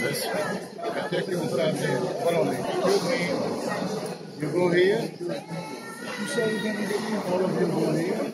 this. Take you inside there. Follow me. You go here. You say you're going to get me. All of you go here.